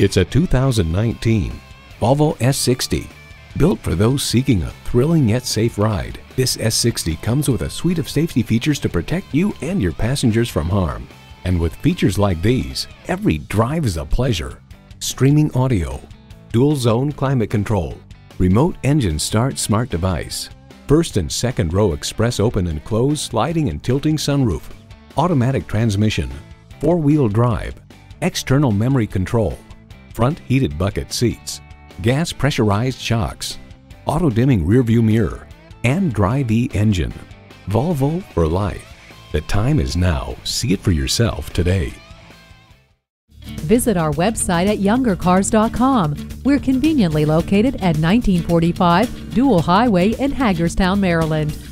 It's a 2019 Volvo S60. Built for those seeking a thrilling yet safe ride, this S60 comes with a suite of safety features to protect you and your passengers from harm. And with features like these, every drive is a pleasure. Streaming audio, dual zone climate control, remote engine start smart device, first and second row express open and close sliding and tilting sunroof, automatic transmission, four-wheel drive, external memory control, front heated bucket seats, gas pressurized shocks, auto dimming rearview mirror, and Drive-E engine. Volvo for life. The time is now. See it for yourself today. Visit our website at youngercars.com. We're conveniently located at 1945 Dual Highway in Hagerstown, Maryland.